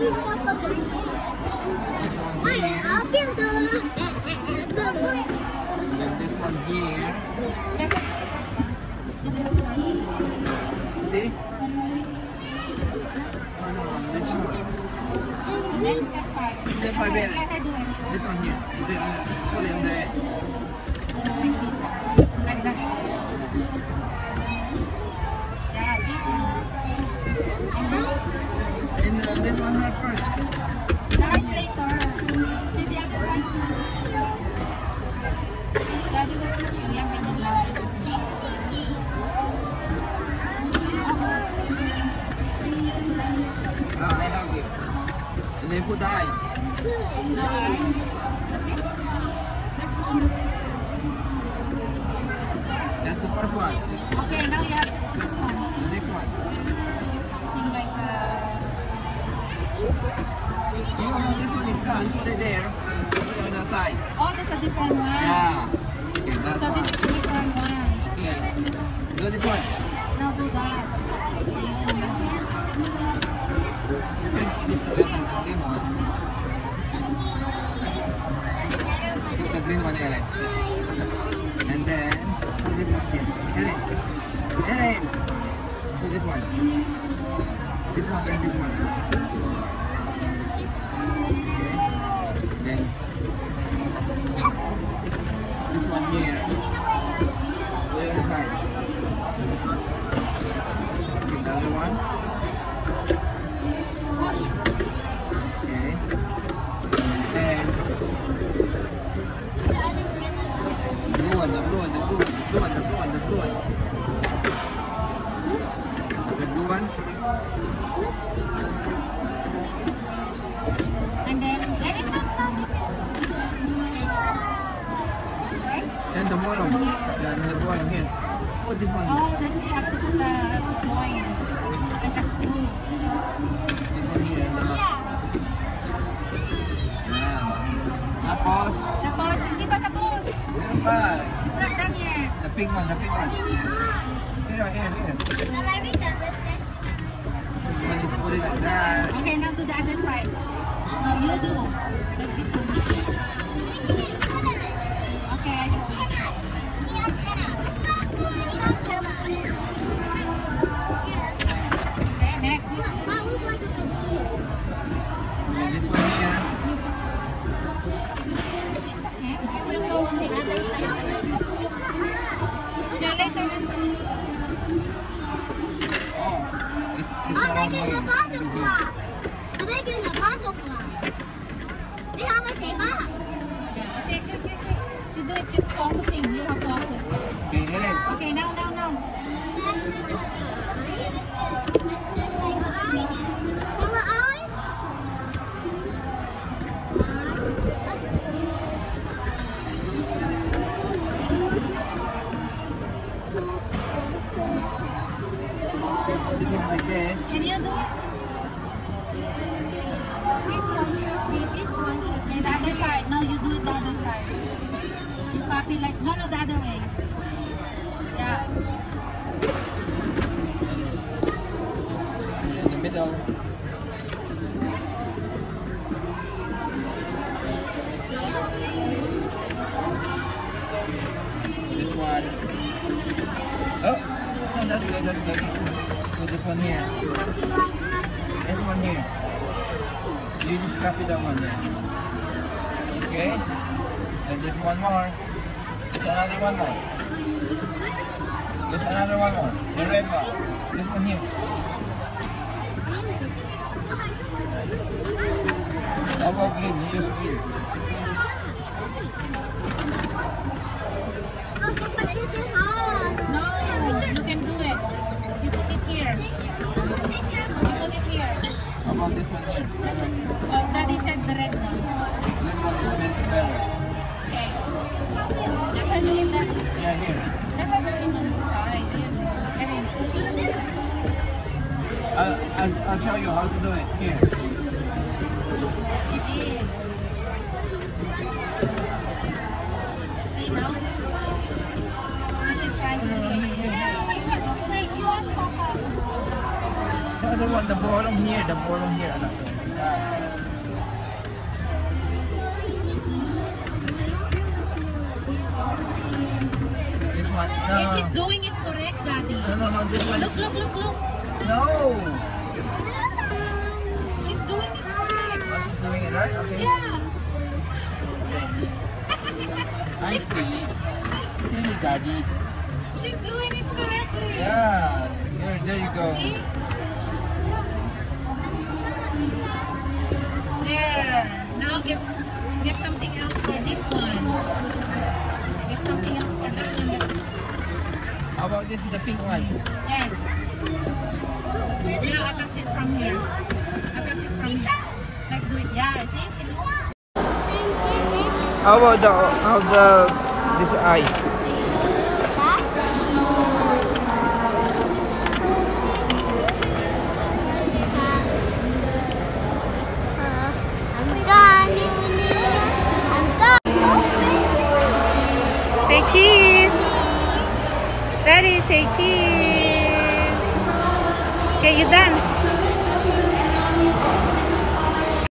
This one here. See? This one. Step five. Step five. This one here. Put it on the, edge. And this one here first. guys, later. Do the other side too. Daddy will teach you. Yan, ganyan lang. This is me. Ah, I have you. And then put the eyes. No eyes. You know this one is done. Put it there. Put it on the side. Oh, that's a different one. Yeah. Okay, So one. this is a different one. Okay. Do this one. Now do that. Ayun, this. You can put this together, the green one. Put the green one, Ellen. And then, put this one here. Ellen. Ellen. Put this one. This one and this one. Okay. The bottom. Yeah, the bottom here. Put this one here. Oh, there's, you have to put the, to join. Like a screw. This one here. Bottom. Yan. Tapos, Tapos, hindi pa tapos. meron pa. It's not done yet. The pink one, the pink one. Here, here, here. You want just put it like that. Okay, now do the other side. No, you do. Like this one. Focusing. You have focus. Okay, Ellen. Okay, now, now, now. Like this. Can you do it? This one should be. This one should Okay, the other side. No, you do it the other side. Copy like, no, no, the other way. Yeah. In the middle. This one. Oh, no, that's good, that's good. Put this one here. This one here. You just copy that one there. Okay? And there's one more. There's another one more. There's another one more. The red one. This one here. How about green? You use green. Okay, but this is hard. No, you can do it. You put it here. You put it here. How about this one here? That's it. Oh, Daddy said the red one. Red one is better. Okay. Let her do it, Daddy. Yeah, here. Let her do it on this side. And then, I'll, I'll, I'll show you how to do it. Here. she did. See now? So she's trying to do it. The other one, the bottom here. The bottom here. No. And she's doing it correct, Daddy. No, no, no. This one Look, look, look, look. no. She's doing it correct. Oh, she's doing it right. Okay. Yeah. I see. Silly daddy. She's doing it correctly. Yeah. There, there you go. See? How about this? The pink one. there. Yeah, attach it from here. Attach it from here. Like do it. Yeah, see? She knows. How about the how the this eyes? I'm done, Uni. I'm done. Say cheese. Daddy, say cheese. Okay, you dance.